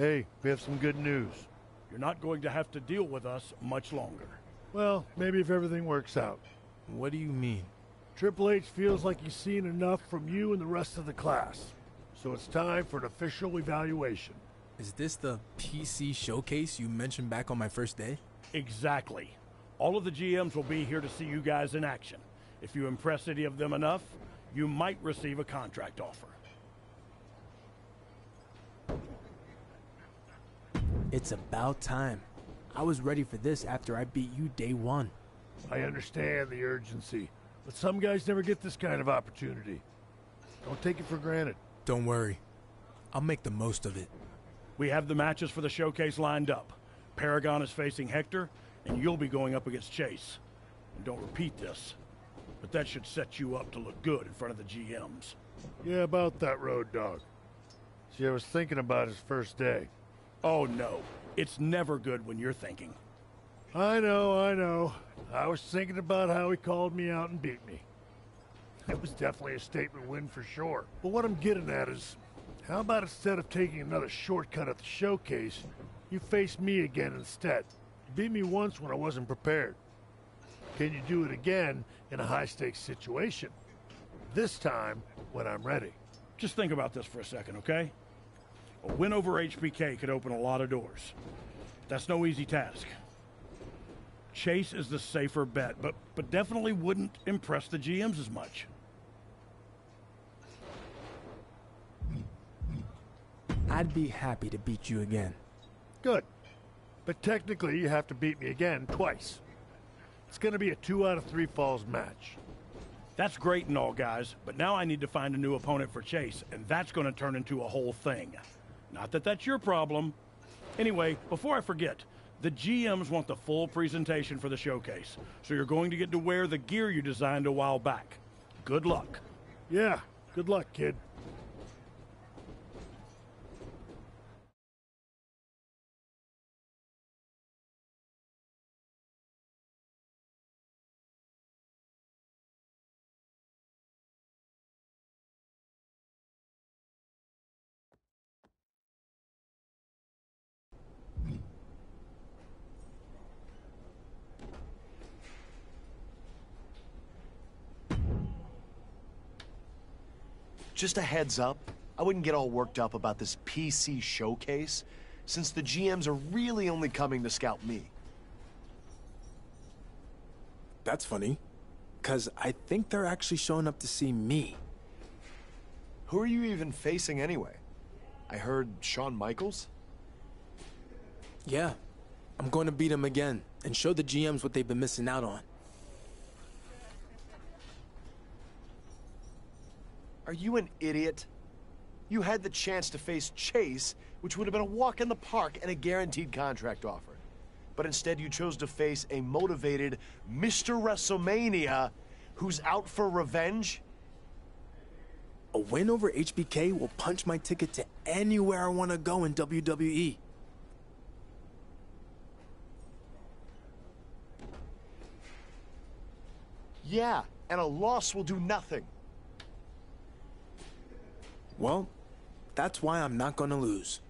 Hey, we have some good news. You're not going to have to deal with us much longer. Well, maybe if everything works out. What do you mean? Triple H feels like he's seen enough from you and the rest of the class. So it's time for an official evaluation. Is this the PC showcase you mentioned back on my first day? Exactly. All of the GMs will be here to see you guys in action. If you impress any of them enough, you might receive a contract offer. It's about time. I was ready for this after I beat you day one. I understand the urgency, but some guys never get this kind of opportunity. Don't take it for granted. Don't worry. I'll make the most of it. We have the matches for the showcase lined up. Paragon is facing Hector, and you'll be going up against Chase. And don't repeat this, but that should set you up to look good in front of the GMs. Yeah, about that road dog. See, I was thinking about his first day. Oh no, it's never good when you're thinking. I know, I know. I was thinking about how he called me out and beat me. It was definitely a statement win for sure. But what I'm getting at is, how about instead of taking another shortcut at the showcase, you face me again instead? You beat me once when I wasn't prepared. Can you do it again in a high-stakes situation? This time, when I'm ready. Just think about this for a second, okay? A win over HBK could open a lot of doors. That's no easy task. Chase is the safer bet, but, but definitely wouldn't impress the GMs as much. I'd be happy to beat you again. Good. But technically, you have to beat me again twice. It's gonna be a two out of three falls match. That's great and all, guys, but now I need to find a new opponent for Chase, and that's going to turn into a whole thing. Not that that's your problem. Anyway, before I forget, the GMs want the full presentation for the showcase, so you're going to get to wear the gear you designed a while back. Good luck. Yeah, good luck, kid. Just a heads up, I wouldn't get all worked up about this PC showcase, since the GMs are really only coming to scout me. That's funny. Because I think they're actually showing up to see me. Who are you even facing anyway? I heard Shawn Michaels? Yeah. I'm going to beat him again and show the GMs what they've been missing out on. Are you an idiot? You had the chance to face Chase, which would have been a walk in the park and a guaranteed contract offer. But instead, you chose to face a motivated Mr. WrestleMania who's out for revenge? A win over HBK will punch my ticket to anywhere I want to go in WWE. Yeah, and a loss will do nothing. Well, that's why I'm not to lose.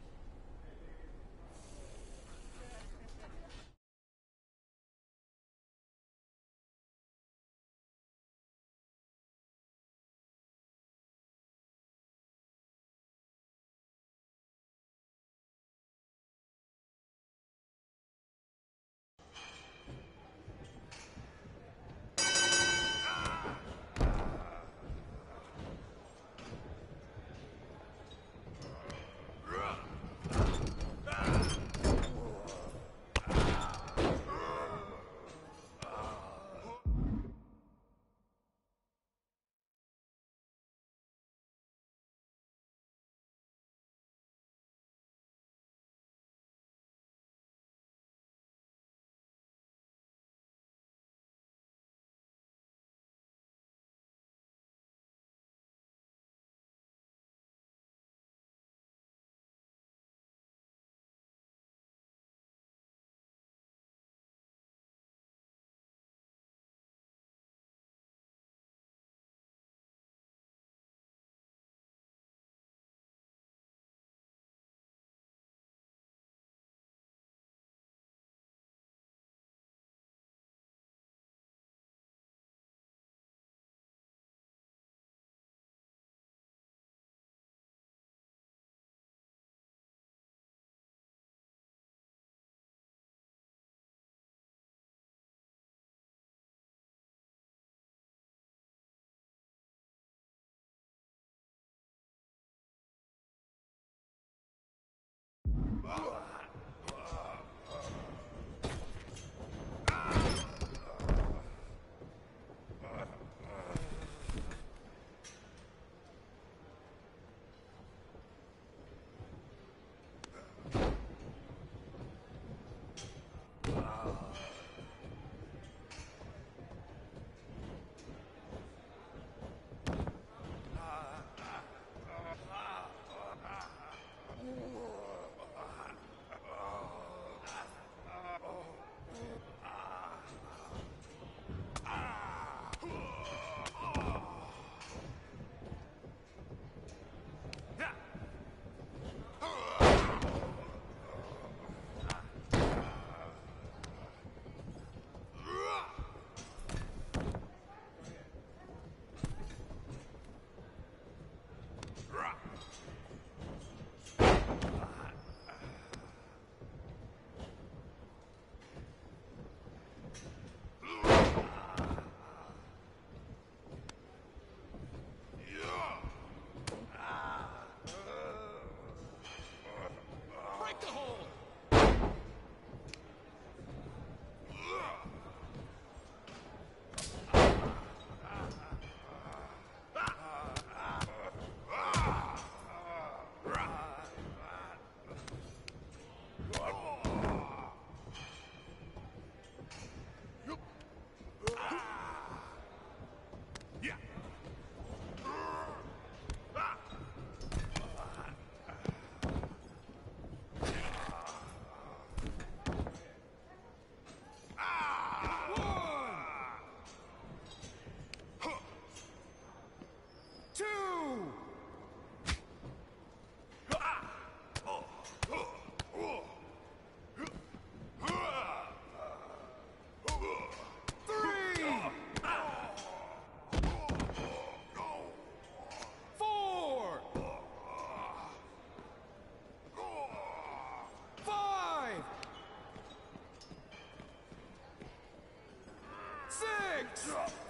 legs!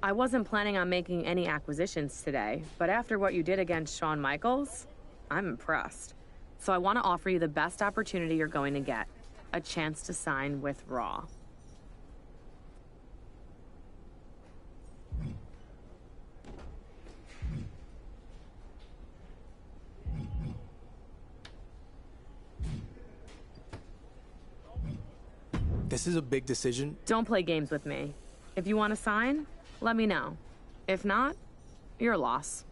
I wasn't planning on making any acquisitions today, but after what you did against Shawn Michaels, I'm impressed. So I want to offer you the best opportunity you're going to get. a chance to sign with Raw. This is a big decision. Don't play games with me. If you want to sign, let me know. If not, your loss.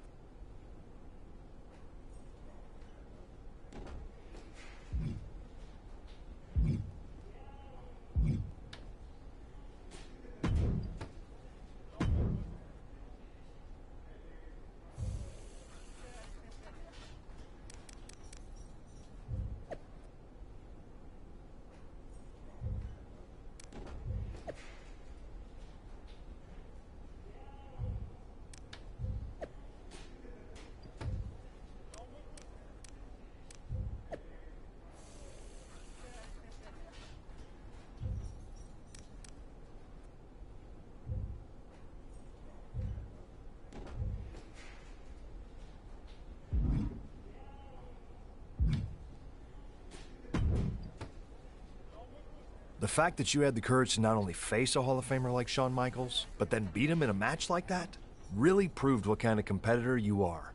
The fact that you had the courage to not only face a Hall of Famer like Shawn Michaels, but then beat him in a match like that, really proved what kind of competitor you are.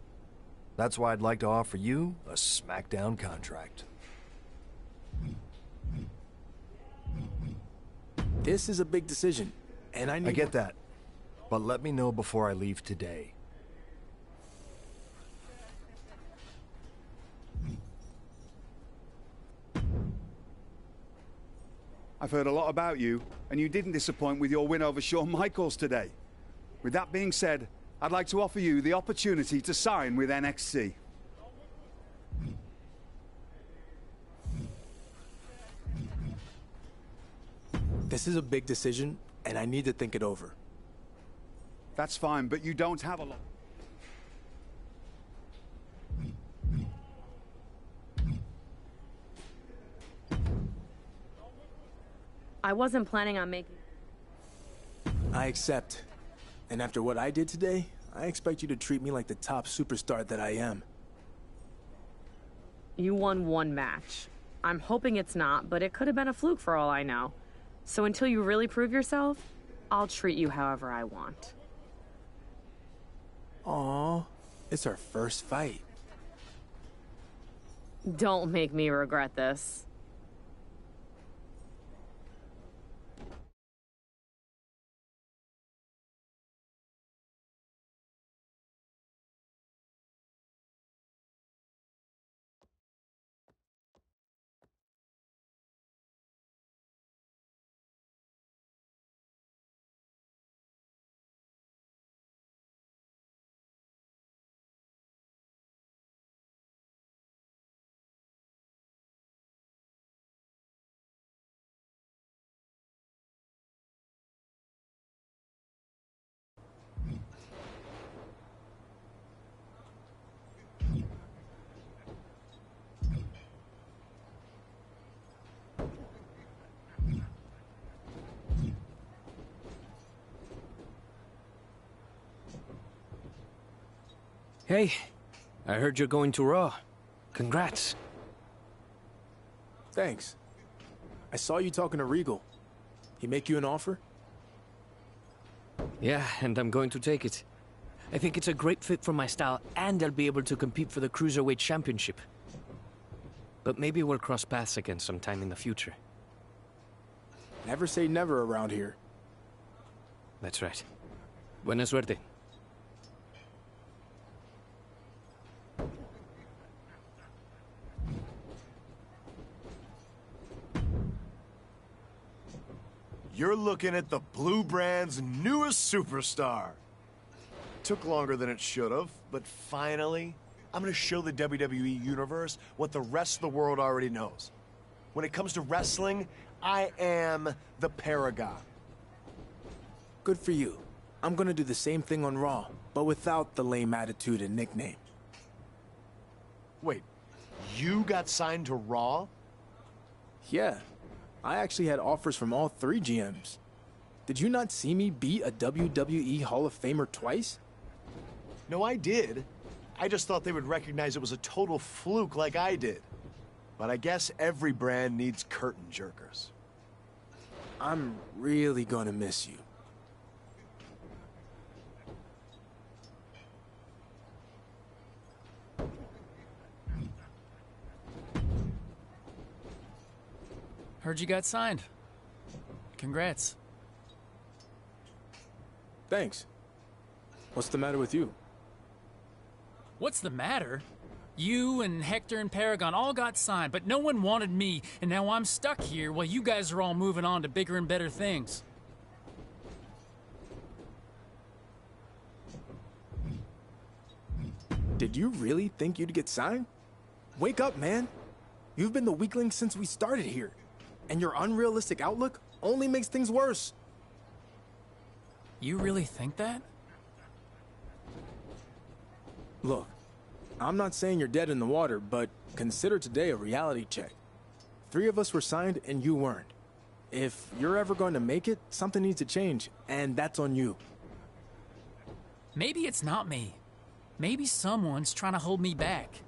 That's why I'd like to offer you a SmackDown contract. This is a big decision, and I need. I get that, but let me know before I leave today. I've heard a lot about you, and you didn't disappoint with your win over Shawn Michaels today. With that being said, I'd like to offer you the opportunity to sign with NXT. This is a big decision, and I need to think it over. That's fine, but you don't have a lot. I wasn't planning on making. I accept. And after what I did today, I expect you to treat me like the top superstar that I am. You won one match. I'm hoping it's not, but it could have been a fluke for all I know. So until you really prove yourself, I'll treat you however I want. Aw, it's our first fight. Don't make me regret this. Hey, I heard you're going to Raw. Congrats. Thanks. I saw you talking to Regal. He make you an offer? Yeah, and I'm going to take it. I think it's a great fit for my style, and I'll be able to compete for the Cruiserweight Championship. But maybe we'll cross paths again sometime in the future. Never say never around here. That's right. Buena suerte. You're looking at the Blue Brand's newest superstar. Took longer than it should have, but finally, I'm going to show the WWE Universe what the rest of the world already knows. When it comes to wrestling, I am the paragon. Good for you. I'm gonna do the same thing on Raw, but without the lame attitude and nickname. Wait, you got signed to Raw? Yeah, I actually had offers from all three GMs. Did you not see me beat a WWE Hall of Famer twice? No, I did. I just thought they would recognize it was a total fluke like I did. But I guess every brand needs curtain jerkers. I'm really gonna miss you. Heard you got signed. Congrats. Thanks. What's the matter with you? What's the matter? You and Hector and Paragon all got signed, but no one wanted me, and now I'm stuck here while you guys are all moving on to bigger and better things. Did you really think you'd get signed? Wake up, man. You've been the weakling since we started here. And your unrealistic outlook only makes things worse. You really think that? Look, I'm not saying you're dead in the water, but consider today a reality check. Three of us were signed and you weren't. If you're ever going to make it, something needs to change, and that's on you. Maybe it's not me. Maybe someone's trying to hold me back.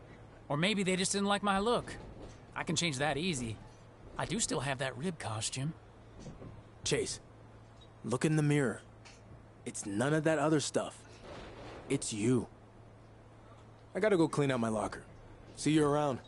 Or maybe they just didn't like my look. I can change that easy. I do still have that rib costume. Chase, look in the mirror. It's none of that other stuff. It's you. I gotta go clean out my locker. See you around.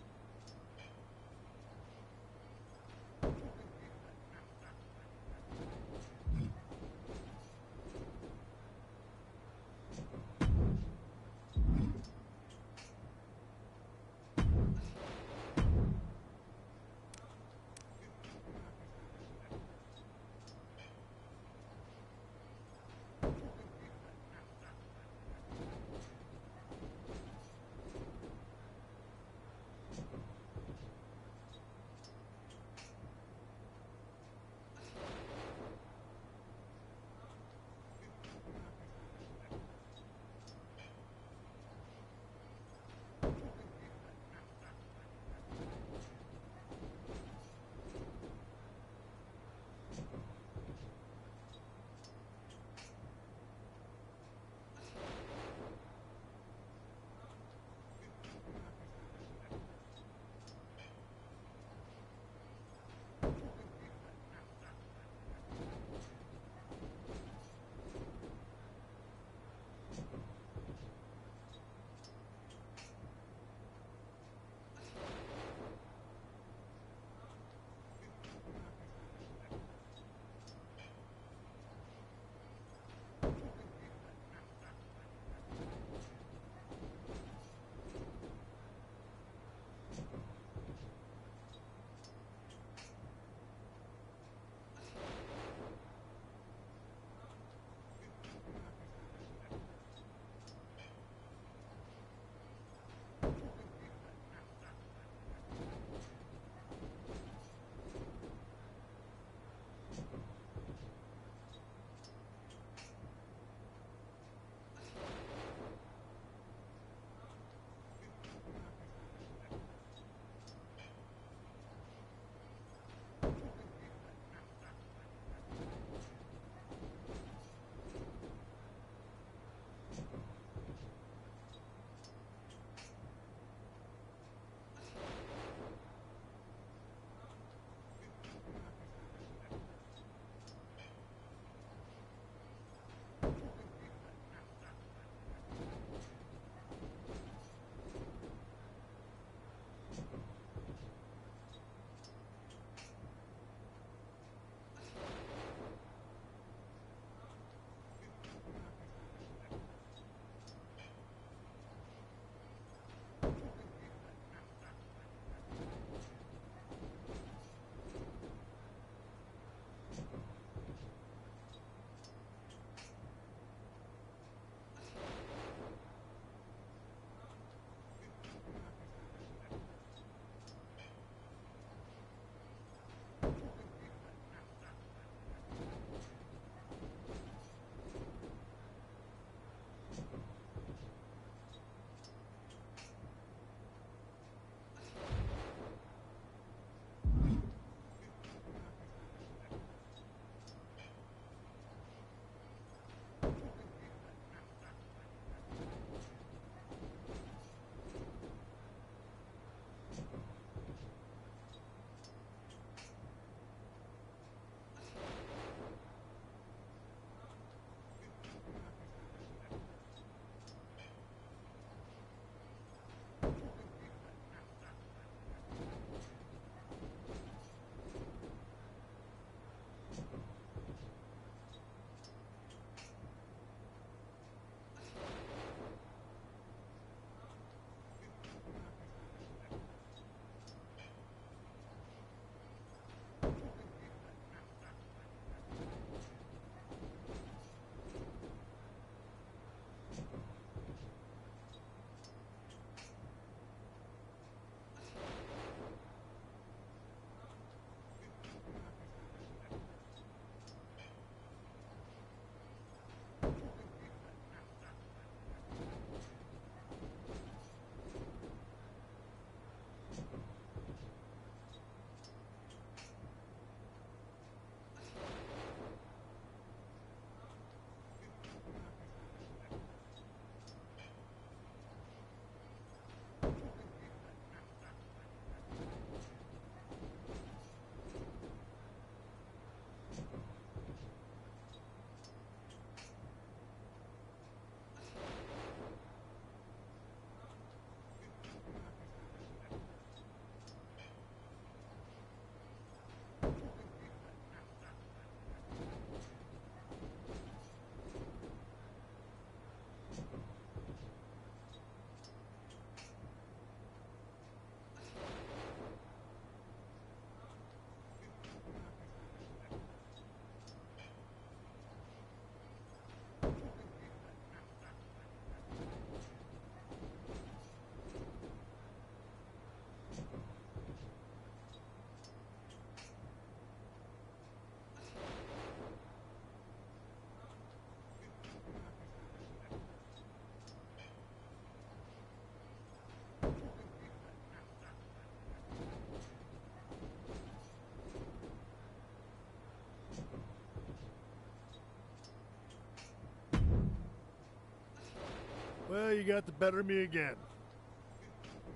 Well, you got the better of me again.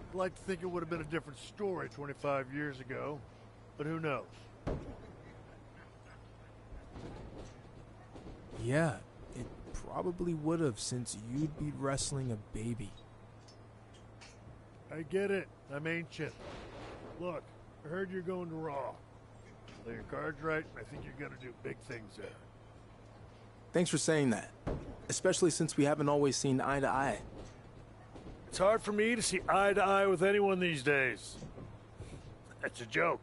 I'd like to think it would have been a different story 25 years ago, but who knows? Yeah, it probably would have since you'd be wrestling a baby. I get it. I'm ancient. Look, I heard you're going to Raw. Play your cards right, and I think you're going to do big things there. Thanks for saying that, especially since we haven't always seen eye to eye. It's hard for me to see eye to eye with anyone these days. That's a joke.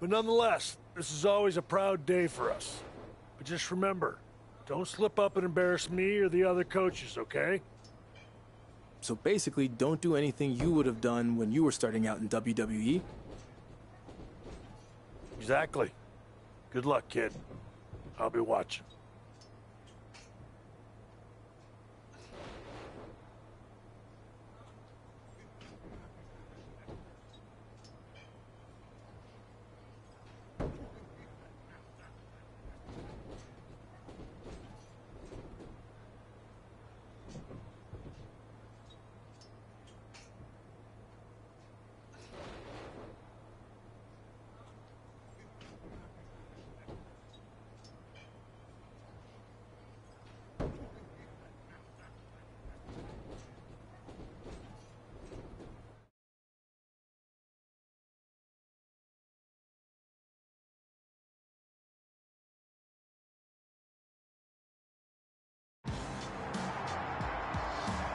But nonetheless, this is always a proud day for us. But just remember, don't slip up and embarrass me or the other coaches, okay? So basically, don't do anything you would have done when you were starting out in? WWE. Exactly. Good luck, kid. I'll be watching.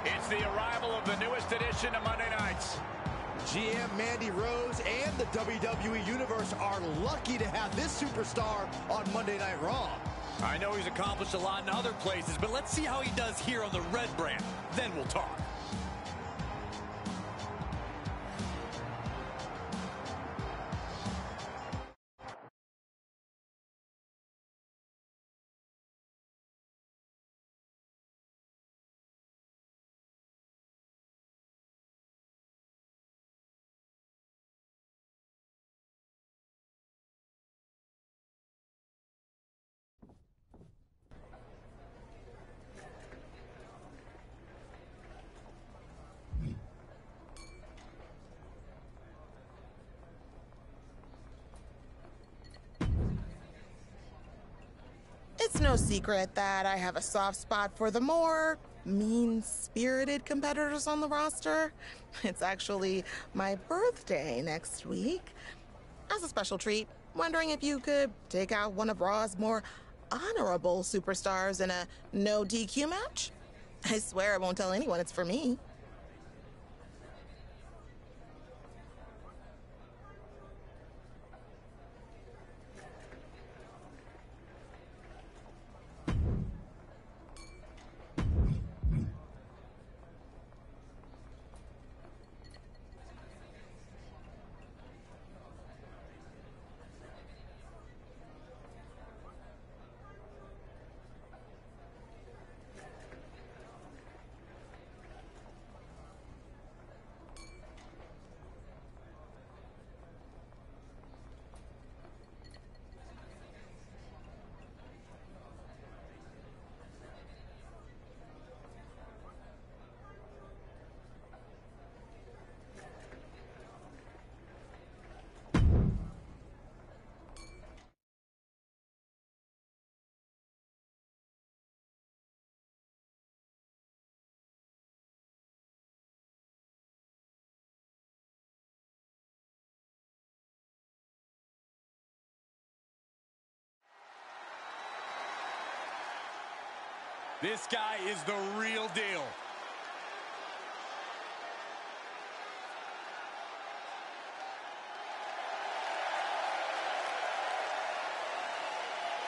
It's the arrival of the newest edition of Monday Nights. GM Mandy Rose and the WWE Universe are lucky to have this superstar on Monday Night Raw. I know he's accomplished a lot in other places, but let's see how he does here on the red brand. Then we'll talk. Secret that I have a soft spot for the more mean spirited competitors on the roster. It's actually my birthday next week. As a special treat, wondering if you could take out one of Raw's more honorable superstars in a no DQ match? I swear I won't tell anyone it's for me. This guy is the real deal.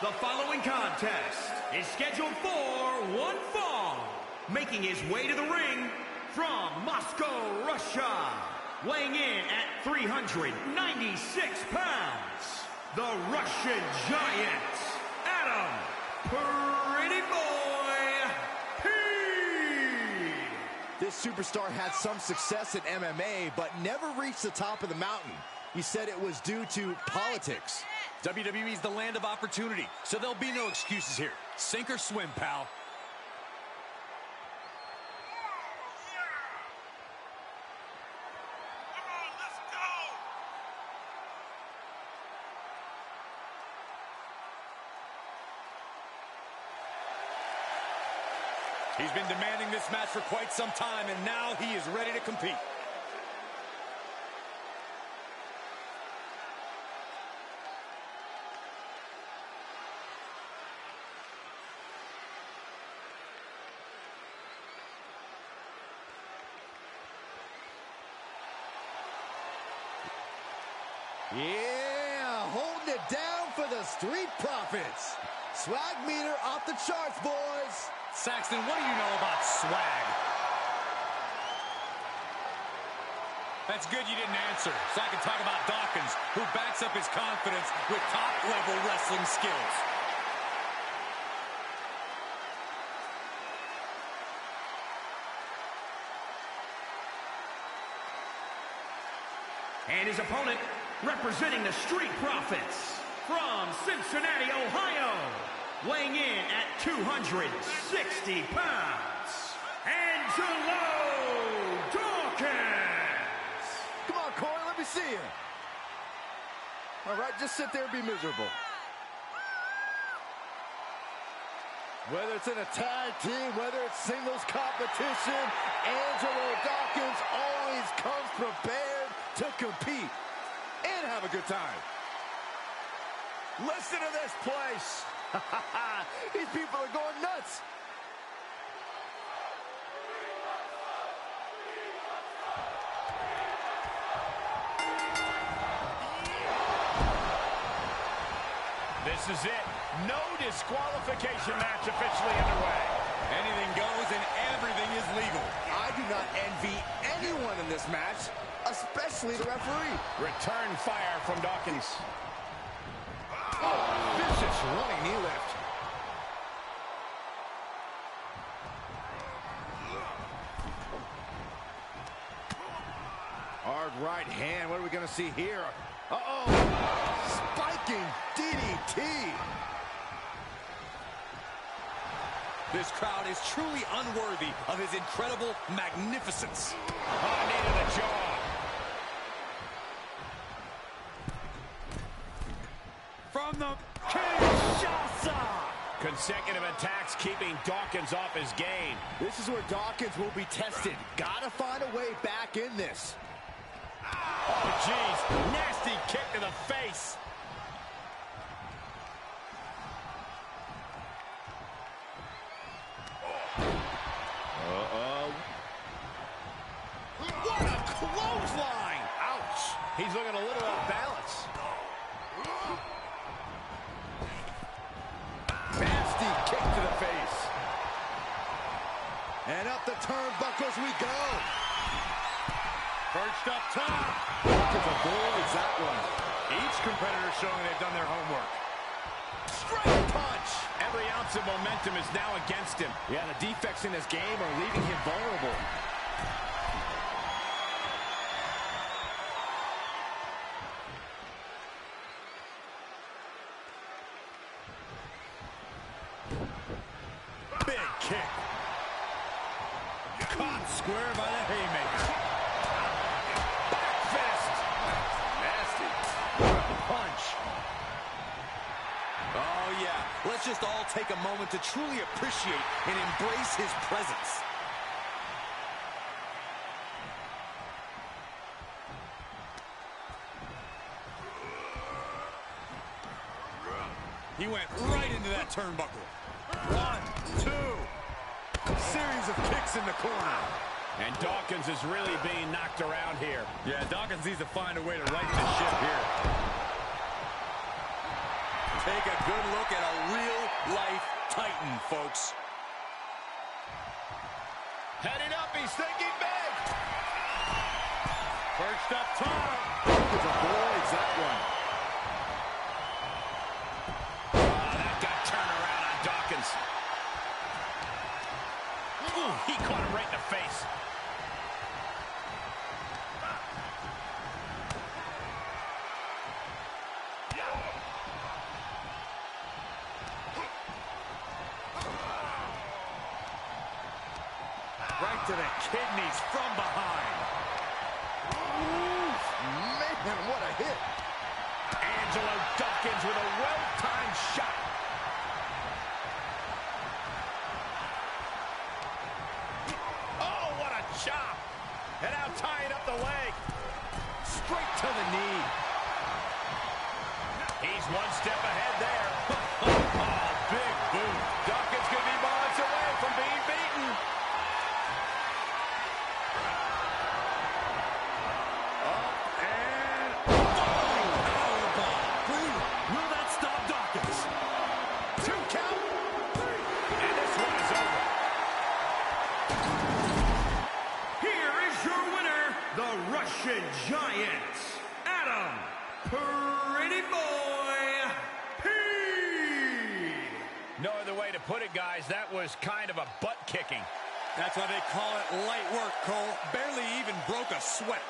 The following contest is scheduled for one fall, making his way to the ring from Moscow, Russia, weighing in at 396 pounds, the Russian Giant, Adam superstar had some success in MMA, but never reached the top of the mountain. He said it was due to politics. WWE is the land of opportunity, so there'll be no excuses here. Sink or swim, pal. He's been demanding this match for quite some time, and now he is ready to compete. Yeah, holding it down for the Street Profits. Swag meter off the charts, boys. Saxton, what do you know about swag? That's good you didn't answer, so I can talk about Dawkins, who backs up his confidence with top-level wrestling skills. And his opponent, representing the Street Profits, from Cincinnati, Ohio, weighing in at 260 pounds, Angelo Dawkins! Come on, Corey, let me see you. All right, just sit there and be miserable. Whether it's in a tag team, whether it's singles competition, Angelo Dawkins always comes prepared to compete and have a good time. Listen to this place. These people are going nuts. This is it. No disqualification match officially underway. Anything goes and everything is legal. I do not envy anyone in this match, especially the referee. Return fire from Dawkins. Vicious running knee lift. Hard right hand. What are we going to see here? Uh-oh. Spiking DDT. This crowd is truly unworthy of his incredible magnificence. Oh, knee to the jaw. From the! Consecutive attacks keeping Dawkins off his game. This is where Dawkins will be tested. Gotta find a way back in this. Oh, jeez. Nasty kick to the face. Uh-oh. What a clothesline! Ouch. He's looking a little off balance. Nasty kick to the face. And up the turnbuckles we go. Perched up top. Dawkins avoids that one. Each competitor showing they've done their homework. Straight punch. Every ounce of momentum is now against him. Yeah, the defects in his game are leaving him vulnerable. Big kick. Caught square by the haymaker. Back fist. Nasty. Punch. Oh, yeah. Let's just all take a moment to truly appreciate and embrace his presence. He went right into that turnbuckle. One, two. Series of kicks in the corner. And Dawkins is really being knocked around here. Yeah, Dawkins needs to find a way to right the ship here. Take a good look at a real-life Titan, folks. Heading up, he's thinking big. Perched up top. kidneys from behind. Ooh, man, what a hit. Angelo Dawkins with a well-timed shot. Oh, what a chop. And now tying up the leg. Straight to the knee. Kind of a butt kicking. That's why they call it light work, Cole. Barely even broke a sweat.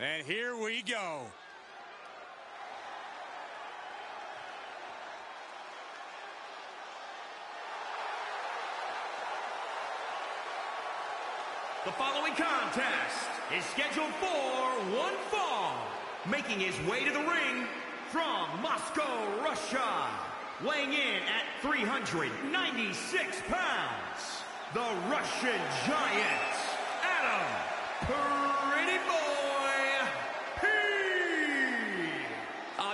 And here we go. The following contest is scheduled for one fall. Making his way to the ring from Moscow, Russia. Weighing in at 396 pounds. The Russian Giant, Adam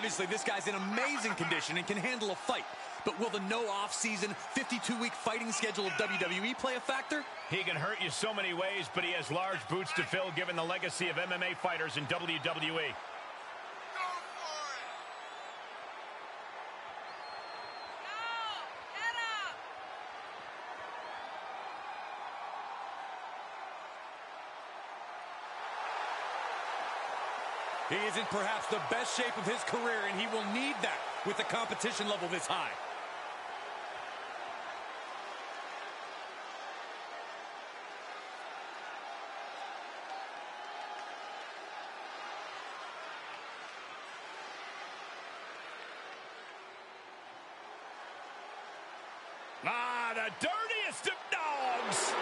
Obviously, this guy's in amazing condition and can handle a fight. But will the no off-season, 52-week fighting schedule of WWE play a factor? He can hurt you so many ways, but he has large boots to fill given the legacy of MMA fighters in. WWE. He is in perhaps the best shape of his career, and he will need that with the competition level this high. Ah, the dirtiest of dogs.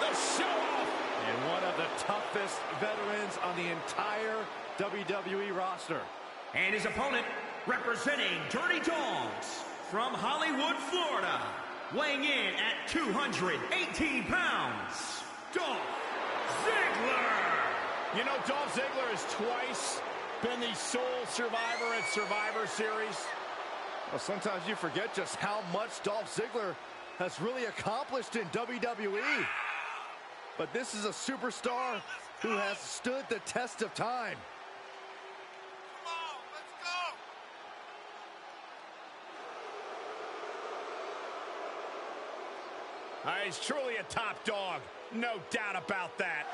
The show-off. And one of the toughest veterans on the entire WWE roster. And his opponent, representing Dirty Dogs from Hollywood, Florida, weighing in at 218 pounds, Dolph Ziggler. You know, Dolph Ziggler has twice been the sole survivor at Survivor Series. Well, sometimes you forget just how much Dolph Ziggler has really accomplished in WWE. But this is a superstar who has stood the test of time. Uh, he's truly a top dog. No doubt about that.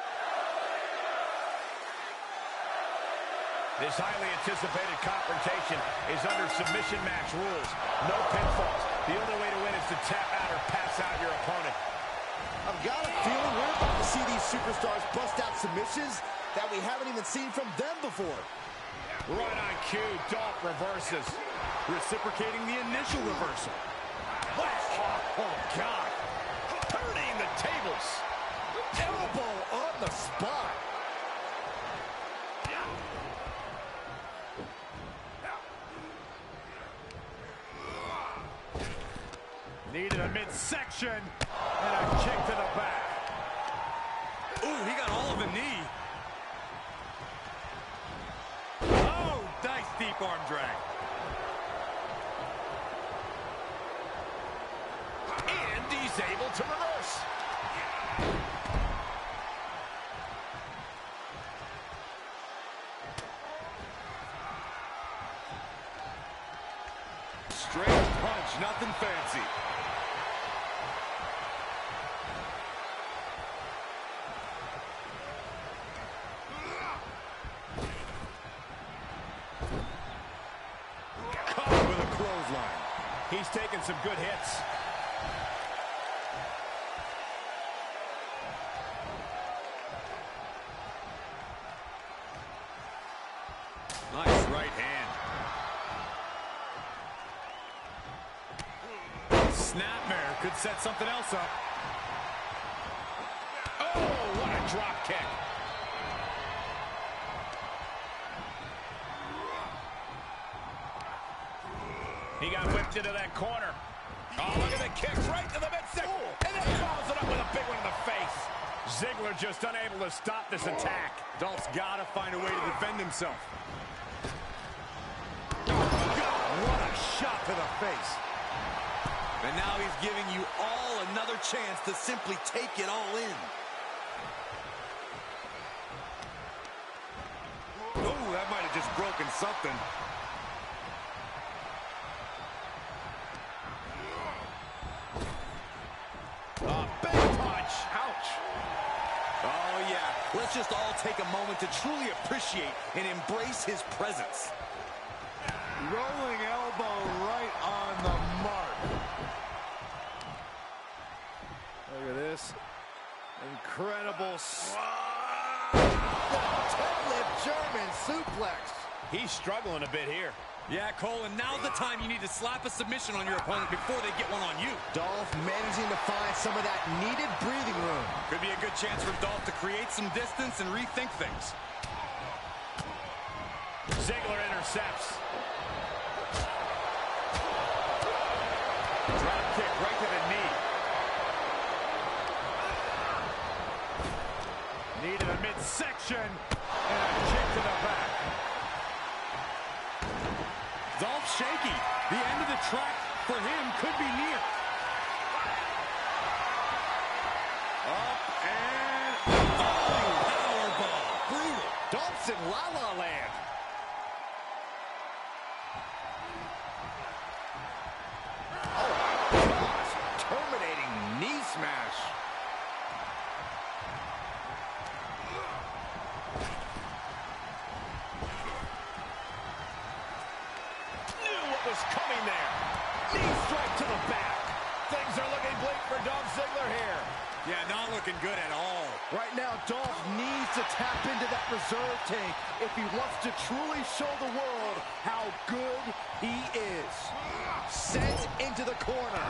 This highly anticipated confrontation is under submission match rules. No pinfalls. The only way to win is to tap out or pass out your opponent. I've got a feeling we're about to see these superstars bust out submissions that we haven't even seen from them before. Right on cue, Dolph reverses. Reciprocating the initial reversal. Oh, oh God. The tables. Elbow on the spot. Needed a midsection and a kick to the back. Ooh, he got all of a knee. Oh, nice deep arm drag. And he's able to reverse. Straight punch, nothing fancy. Caught with a clothesline. He's taking some good hits. Nice right hand. Snapmare could set something else up. Oh, what a drop kick. He got whipped into that corner. Oh, look at the kicks right to the midsection. And then he follows it up with a big one in the face. Ziggler just unable to stop this attack. Dolph's got to find a way to defend himself. God, what a shot to the face. And now he's giving you all another chance to simply take it all in. Oh, that might have just broken something. A big punch. Ouch. Oh, yeah. Let's just all take a moment to truly appreciate and embrace his presence. Rolling elbow right on the mark. Look at this. Incredible. Deadlift German suplex. He's struggling a bit here. Yeah, Cole, and now's the time you need to slap a submission on your opponent before they get one on you. Dolph managing to find some of that needed breathing room. Could be a good chance for Dolph to create some distance and rethink things. Ziggler intercepts. Drop kick right to the knee. Needed a midsection and a kick to the back. Dolph shaky. The end of the track for him could be near. Up and Oh, powerbomb. Brutal. Dolph's in La La Land. Oh, gosh. Terminating knee smash. Knew what was coming there. Knee strike to the back. Things are looking bleak for Dolph Ziggler here. Yeah, not looking good at all. Right now, Dolph needs to tap into that reserve tank if he wants to truly show the world how good he is. Sent into the corner.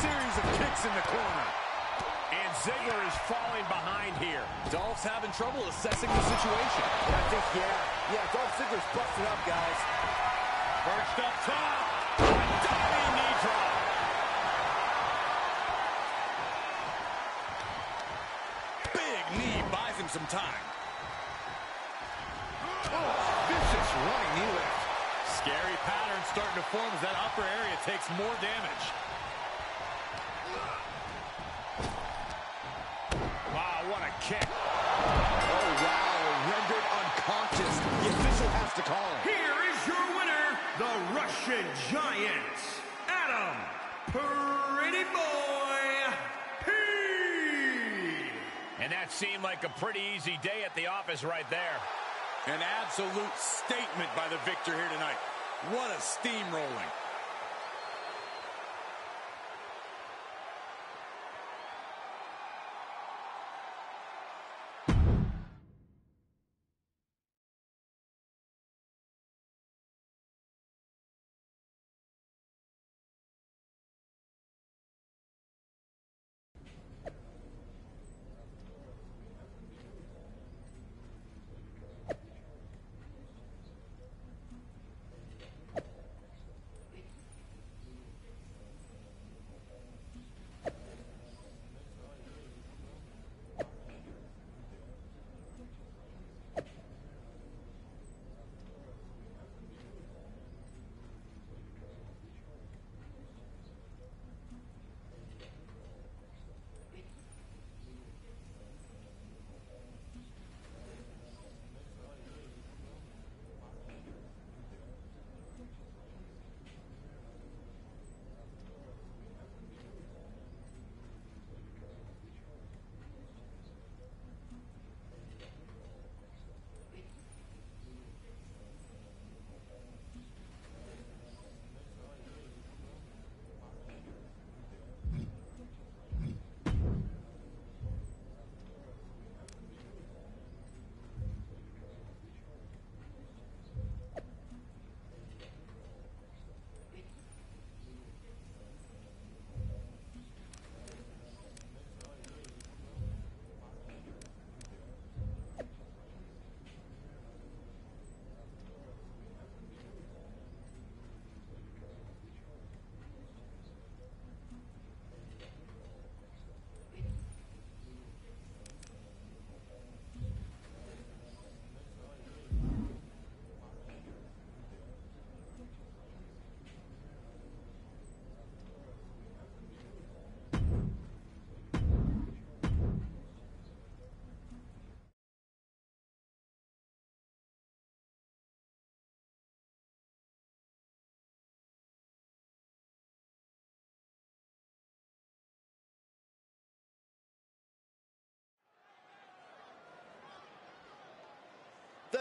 Series of kicks in the corner. And Ziggler is falling behind here. Dolph's having trouble assessing the situation. I think, yeah, yeah, Dolph Ziggler's busted up, guys. Perched up top. A diving knee drop. Big knee buys him some time. Oh, vicious running knee lift. Scary pattern starting to form as that upper area takes more damage. Wow, what a kick. Oh, wow, rendered unconscious. The official has to call him. Here is your winner, the Russian Giant, Adam Pretty Boy And that seemed like a pretty easy day at the office right there. An absolute statement by the victor here tonight. What a steamrolling.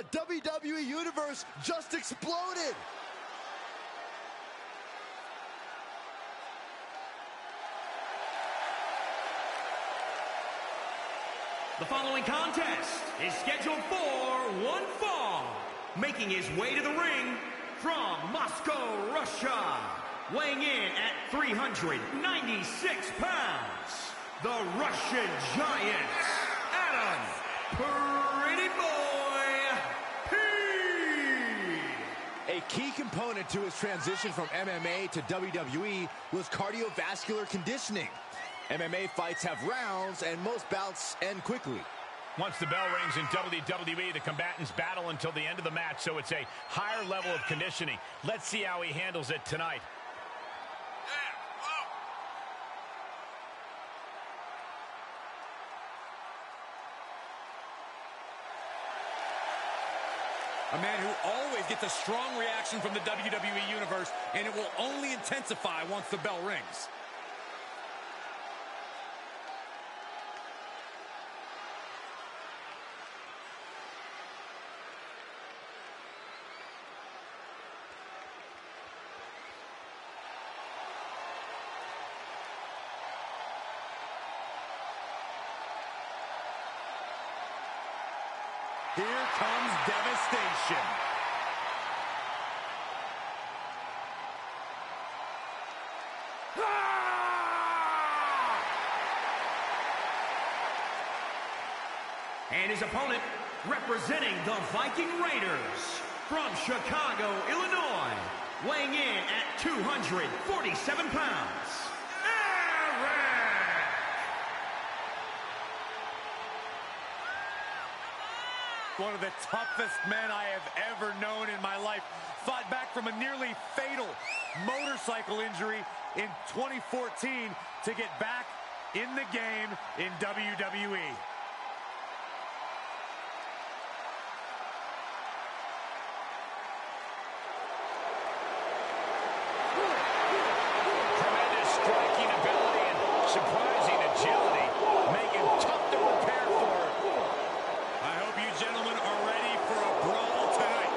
The WWE Universe just exploded. The following contest is scheduled for one fall. Making his way to the ring from Moscow, Russia. Weighing in at 396 pounds. The Russian Giant, Adam to his transition from MMA to WWE was cardiovascular conditioning. MMA fights have rounds, and most bouts end quickly. Once the bell rings in WWE, the combatants battle until the end of the match, so it's a higher level of conditioning. Let's see how he handles it tonight. A man who always gets a strong reaction from the WWE Universe, and it will only intensify once the bell rings. Here comes devastation. Ah! And his opponent, representing the Viking Raiders from Chicago, Illinois, weighing in at 247 pounds, One of the toughest men I have ever known in my life. Fought back from a nearly fatal motorcycle injury in 2014 to get back in the game in. WWE. Tremendous Surprising agility, making tough to prepare for. I hope you gentlemen are ready for a brawl tonight.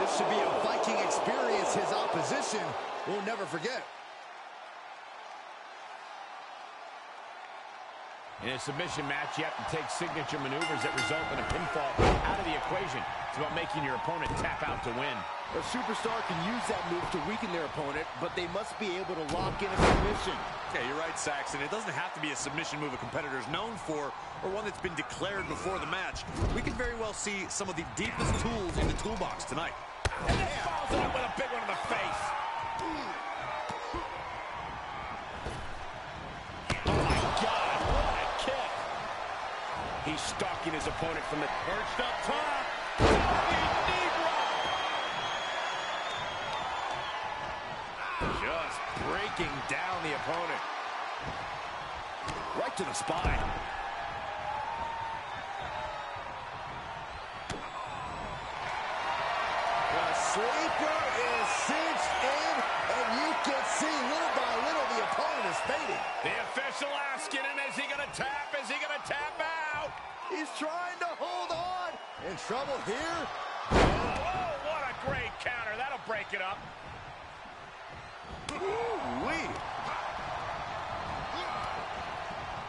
This should be a Viking experience his opposition will never forget. In a submission match, you have to take signature maneuvers that result in a pinfall out of the equation. It's about making your opponent tap out to win. A superstar can use that move to weaken their opponent, but they must be able to lock in a submission. Yeah, you're right, Saxton. It doesn't have to be a submission move a competitor is known for or one that's been declared before the match. We can very well see some of the deepest tools in the toolbox tonight. And then follows it up with a big one in the face. Oh my God, what a kick. He's stalking his opponent from the perched up top. Just breaking down the opponent. Right to the spine. The sleeper is cinched in, and you can see little by little the opponent is fading. The official asking him, is he going to tap? Is he going to tap out? He's trying to hold on. In trouble here. Oh, what a great counter. That'll break it up. Ooh-wee.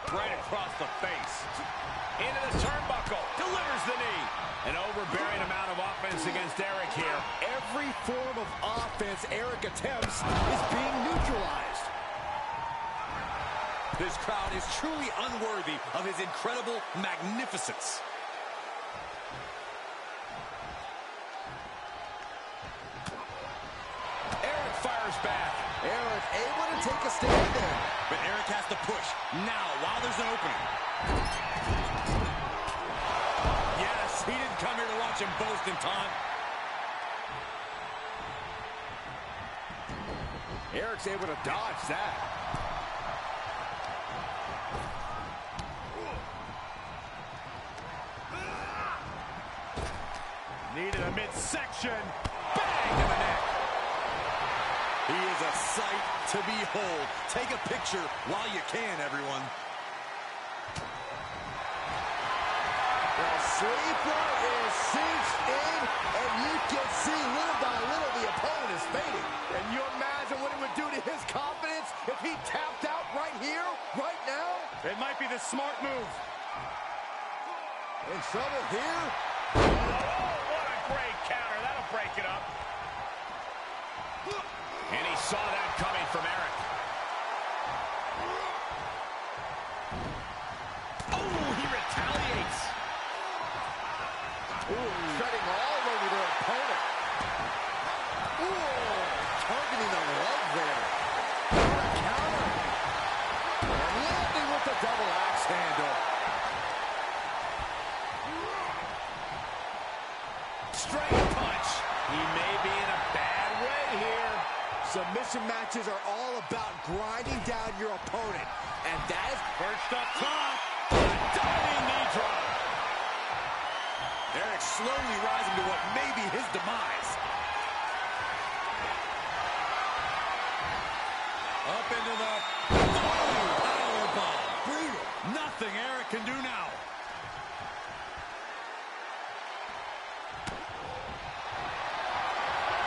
Right across the face. Into the turnbuckle. Delivers the knee. An overbearing amount of offense against Erik here. Every form of offense Erik attempts is being neutralized. This crowd is truly unworthy of his incredible magnificence. Erik fires back. Erik able to take a stand there. But Erik has to push now while there's an opening. Yes, he didn't come here to watch him boast in time. Erik's able to dodge that. Needed a midsection. Bang to the neck. He is a sight to behold. Take a picture while you can, everyone. The sleeper is cinched in, and you can see little by little the opponent is fading. And you imagine what it would do to his confidence if he tapped out right here, right now? It might be the smart move. In trouble here? Oh, what a great counter. It up. And he saw that coming from Erik. Oh, he retaliates. Ooh, treading all over their opponent. Ooh, targeting the leg there. And a counter. And landing with the double axe handle. Straight punch. He may be in a bad way here. Submission matches are all about grinding down your opponent. And that is Perched up top. A Diving knee drop. Erik slowly rising to what may be his demise. Up into the powerbomb. Brutal. Nothing Erik can do now.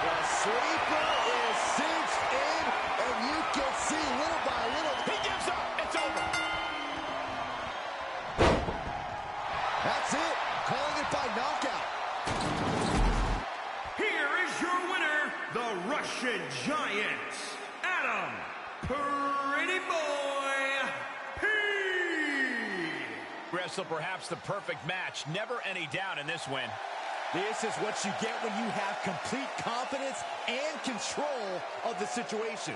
The sleeper Russian Giant, Adam Pretty Boy P. Wrestle perhaps the perfect match. Never any doubt in this win. This is what you get when you have complete confidence and control of the situation.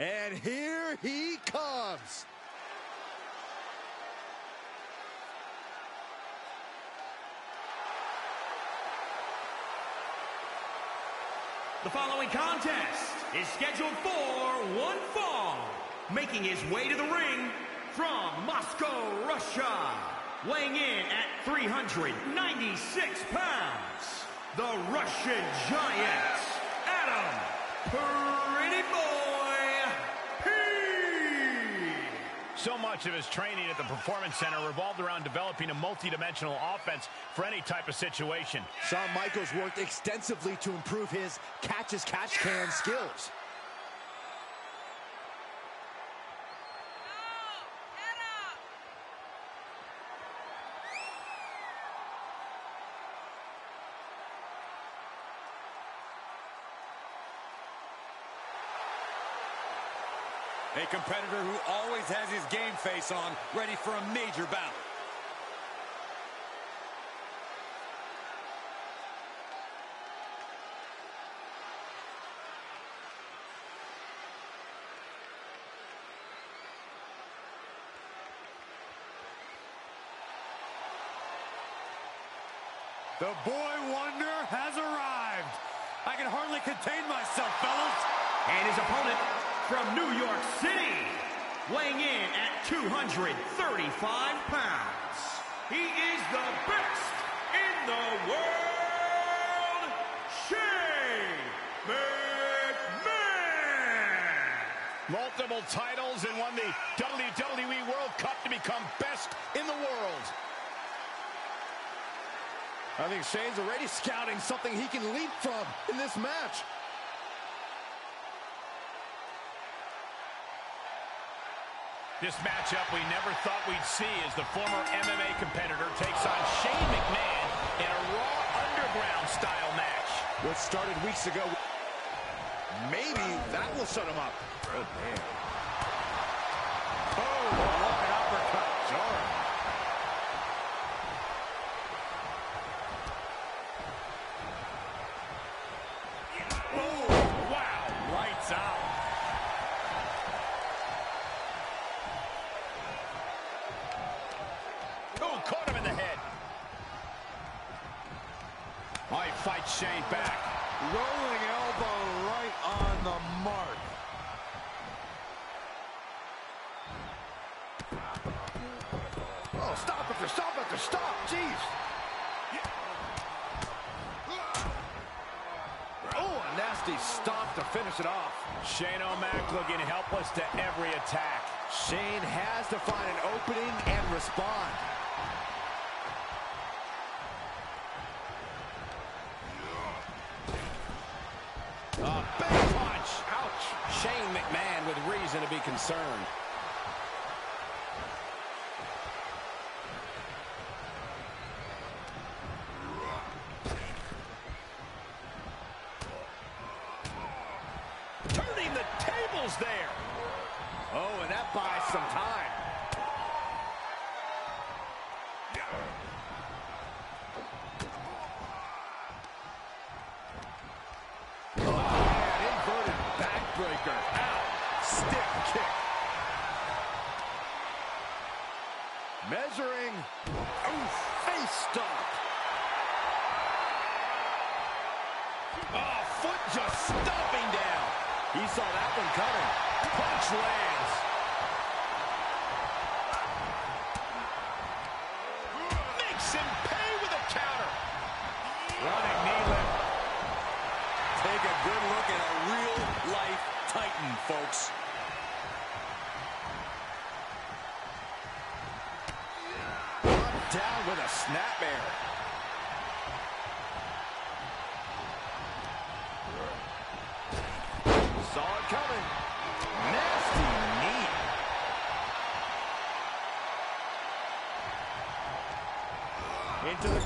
And here he comes. The following contest is scheduled for one fall. Making his way to the ring from Moscow, Russia. Weighing in at 396 pounds. The Russian Giant, Adam much of his training at the Performance Center revolved around developing a multi-dimensional offense for any type of situation. Shawn Michaels worked extensively to improve his catch-as-catch-can skills. Competitor who always has his game face on, ready for a major battle. The boy wonder has arrived. I can hardly contain myself, fellas. And his opponent from New York City, weighing in at 235 pounds. He is the best in the world, Shane McMahon. Multiple titles and won the WWE World Cup to become best in the world. I think Shane's already scouting something he can leap from in this match. This matchup we never thought we'd see as the former MMA competitor takes on Shane McMahon in a Raw Underground style match. What started weeks ago, maybe that will shut him up. Good man. Oh, what an uppercut. Jarring. Oh, wow. Lights out. Oh, caught him in the head. Oh, he fights Shane back. Rolling elbow right on the mark. Oh, stop after stop after stop. Jeez. Oh, a nasty stop to finish it off. Shane O'Mac looking helpless to every attack. Shane has to find an opening and respond. A big punch. Ouch. Shane McMahon with reason to be concerned.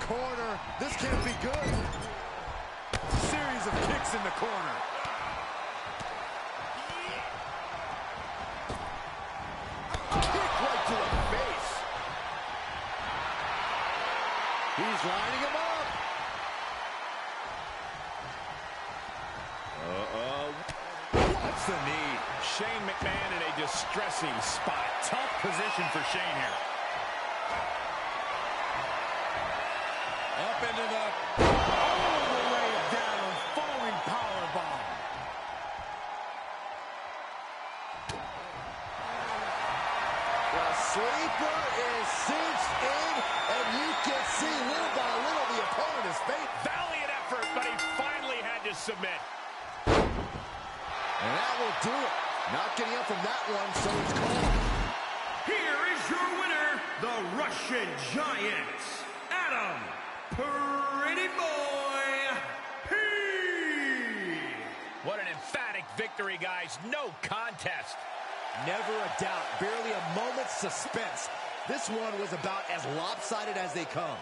corner. This can't be good. Series of kicks in the corner. Kick right to the face. He's lining him up. Uh-oh. What's the need? Shane McMahon in a distressing spot. Tough position for Shane here. suspense. This one was about as lopsided as they come.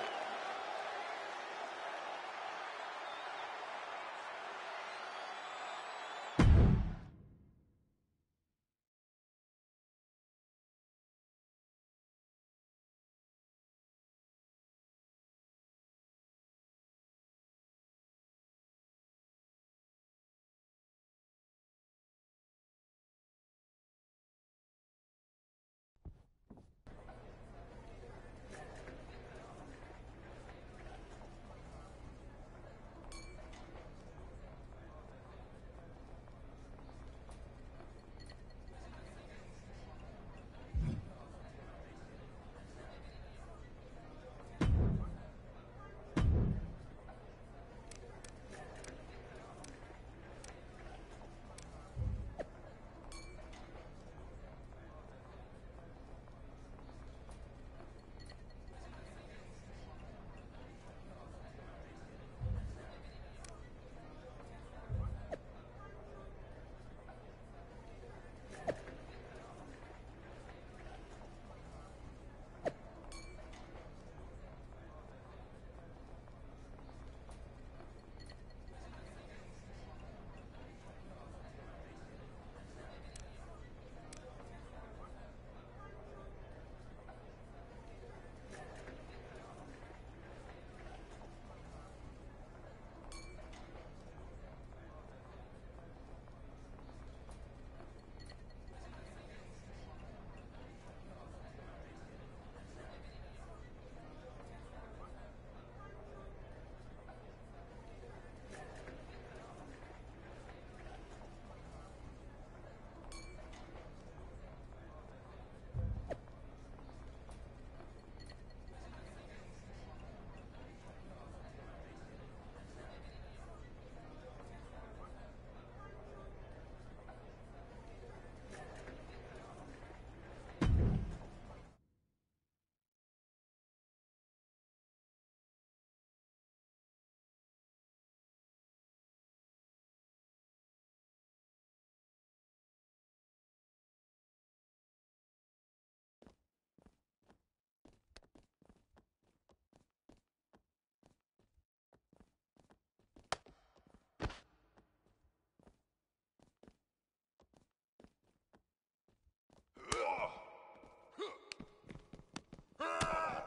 Ah!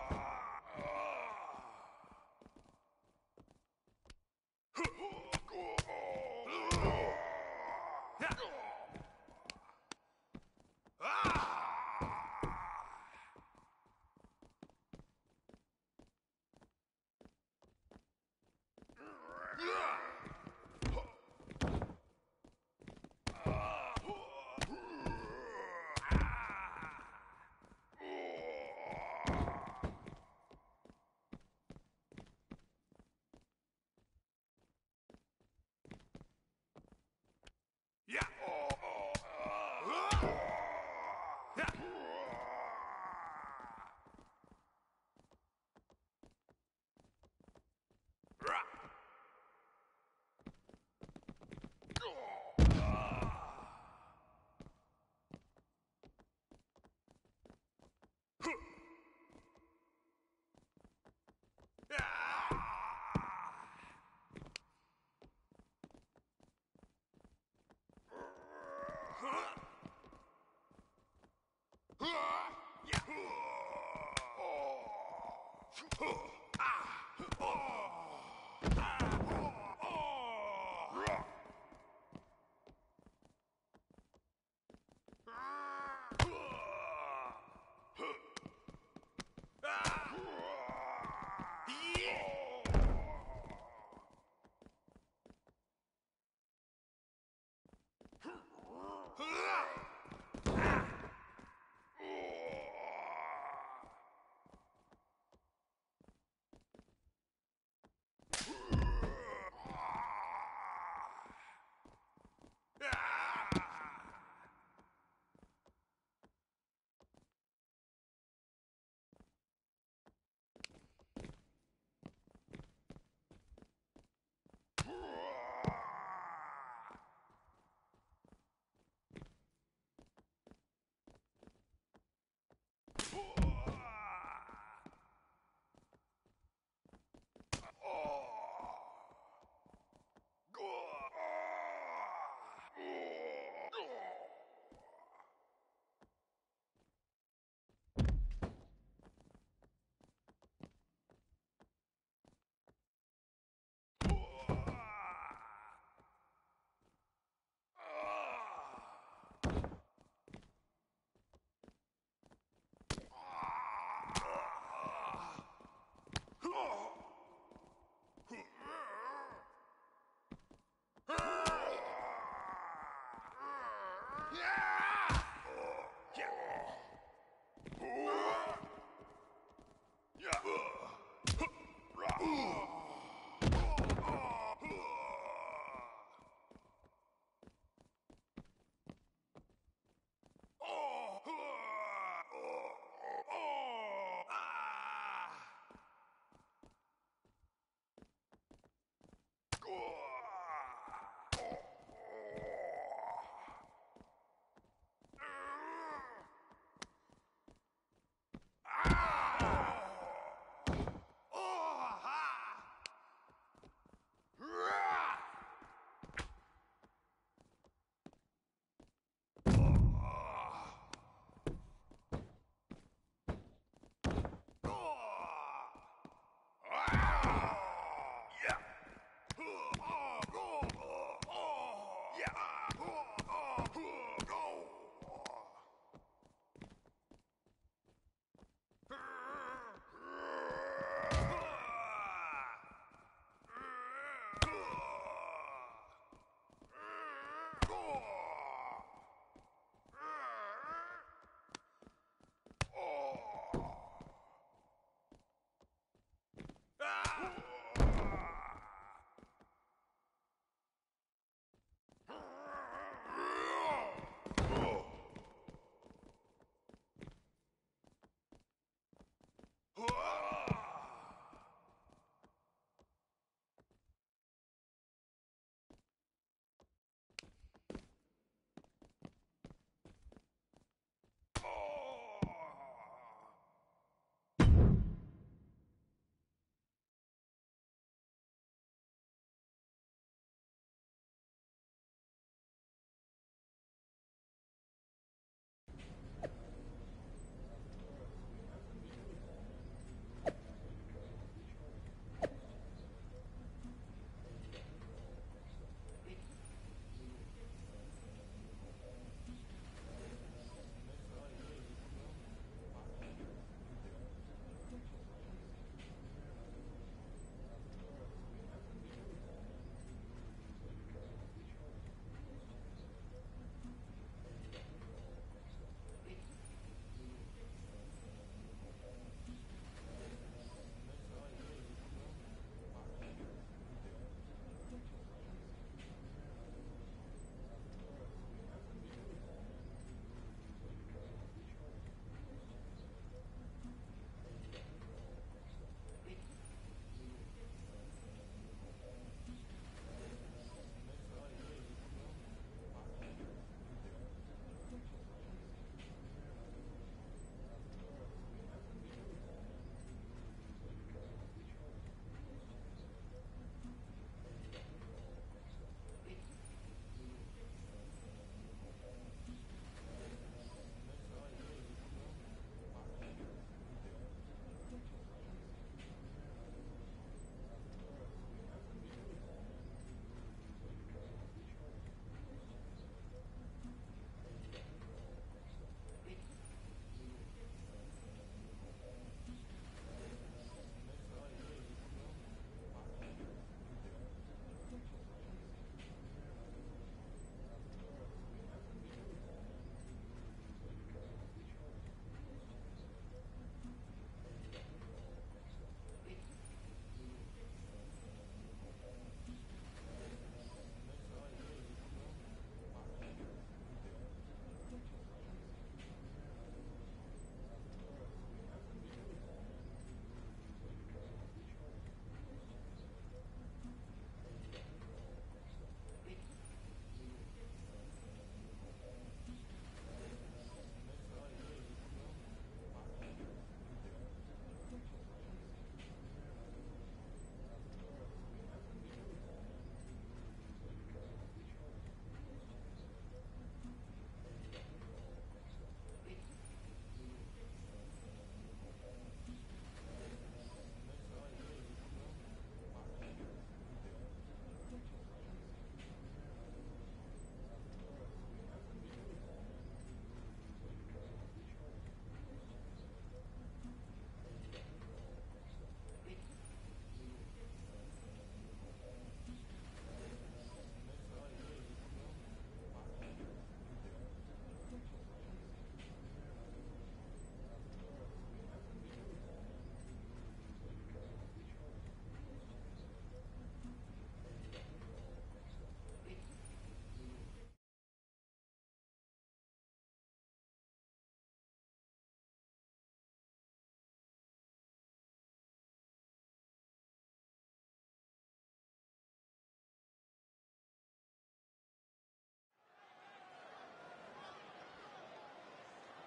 Huh? Yeah. Huh. Huh. Oh!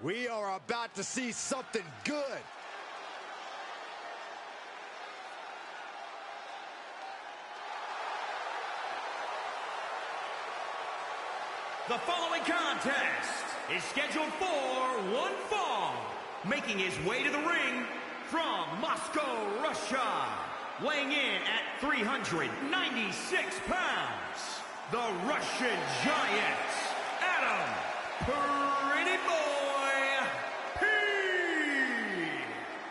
We are about to see something good. The following contest is scheduled for one fall. Making his way to the ring from Moscow, Russia. Weighing in at 396 pounds. The Russian Giant, Adam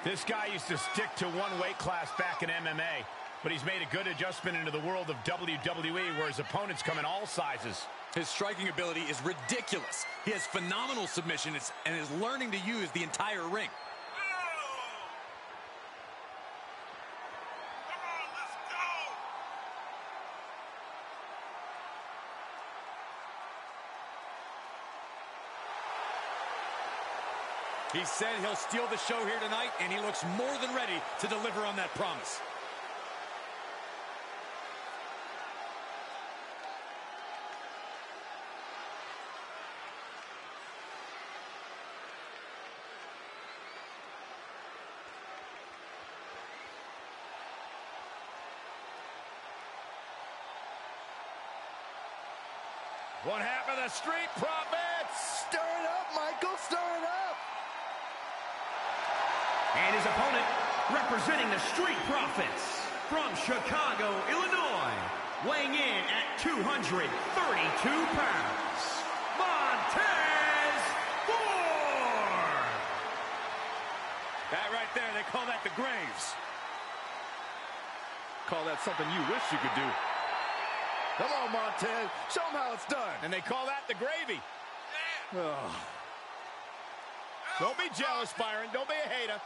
This guy used to stick to one weight class back in MMA, but he's made a good adjustment into the world of WWE where his opponents come in all sizes. His striking ability is ridiculous. He has phenomenal submissions and is learning to use the entire ring. He said he'll steal the show here tonight, and he looks more than ready to deliver on that promise. One half of the Street Profits. Stir it up, Michael. Stir it up. And his opponent, representing the Street Profits from Chicago, Illinois, weighing in at 232 pounds, Montez Ford. That right there, they call that the Graves. Call that something you wish you could do. Come on, Montez. Show them how it's done. And they call that the gravy. Don't be jealous, Byron. Don't be a hater.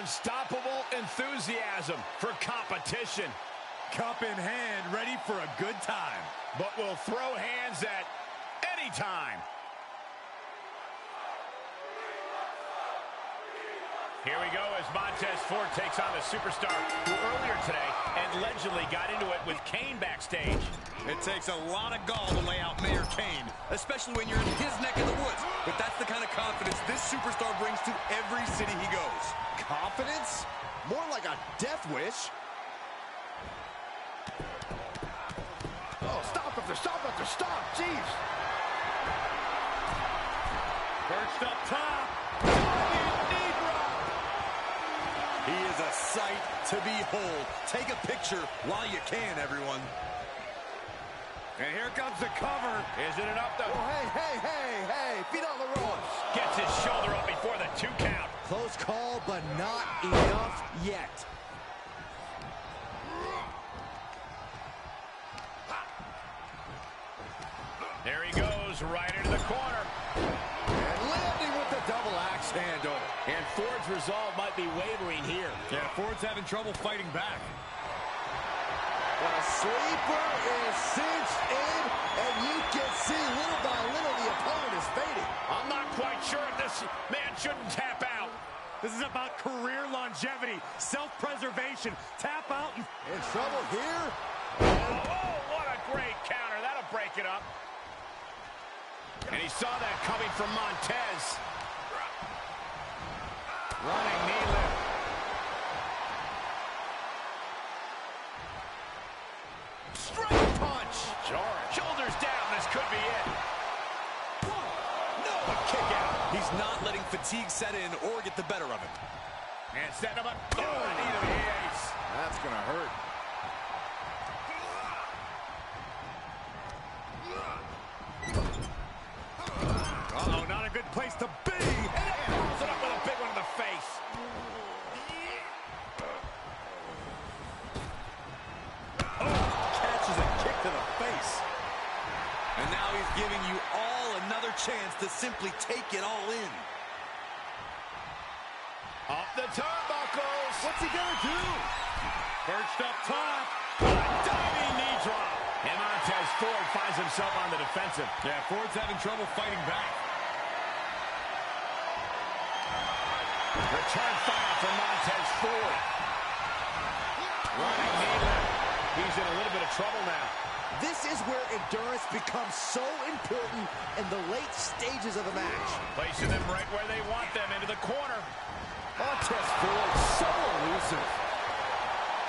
Unstoppable enthusiasm for competition. Cup in hand, ready for a good time. But will throw hands at any time. Here we go Montez Ford takes on the superstar who earlier today allegedly got into it with Kane backstage. It takes a lot of gall to lay out Mayor Kane, especially when you're in his neck of the woods. But that's the kind of confidence this superstar brings to every city he goes. Confidence? More like a death wish. Oh, stop after stop after stop. Jeez. Perched up top. Oh, He is a sight to behold. Take a picture while you can, everyone. And here comes the cover. Is it enough to... Oh, hey, hey, hey, hey. Feet on the ropes. Gets his shoulder up before the two count. Close call, but not enough yet. There he goes, right into the corner. And landing with the double axe handle. And Ford's resolve might be wavering here. Yeah, Ford's having trouble fighting back. The sleeper is cinched in, and you can see little by little the opponent is fading. I'm not quite sure if this man shouldn't tap out. This is about career longevity, self-preservation. Tap out. And... In trouble here. Oh, what a great counter. That'll break it up. And he saw that coming from Montez. Running knee lift. Straight punch. Jarring. Shoulders down. This could be it. No, a kick out. He's not letting fatigue set in or get the better of him. And setting him up. Oh, knee to the ace. That's going to hurt. Uh-oh, not a good place to be. And it follows it up with a giving you all another chance to simply take it all in. Up the turnbuckles. What's he gonna do? Perched up top. A diving knee drop. And Montez Ford finds himself on the defensive. Yeah, Ford's having trouble fighting back. Return fire from Montez Ford. Running knee lift. He's in a little bit of trouble now. This is where endurance becomes so important in the late stages of a match. Placing them right where they want them, into the corner. Montez Ford, so elusive.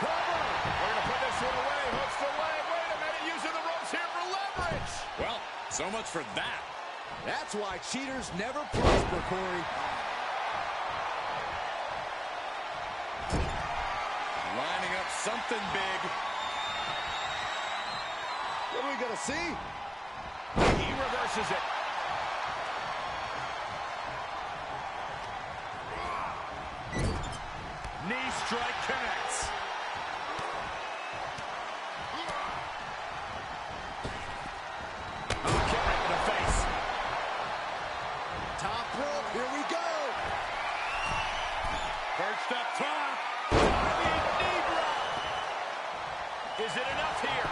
Cover. We're going to put this one away. Hooks the leg. Wait a minute. Using the ropes here for leverage. Well, so much for that. That's why cheaters never prosper, Corey. Lining up something big. What are we going to see? He reverses it. Knee strike connects. Oh, kick right to the face. Top rope, here we go. Perched up top. Diving knee drop. Is it enough here?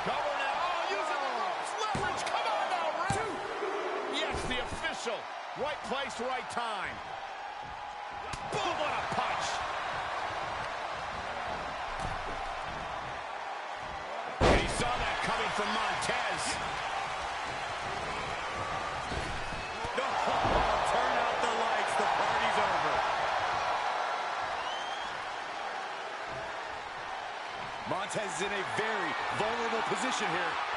Cover now. Oh, using the ropes. Leverage. Come on now, ref. Yes, the official. Right place, right time. Boom, what a punch. And he saw that coming from Montez. No, turn out the lights. The party's over. Montez is in a very vulnerable position here.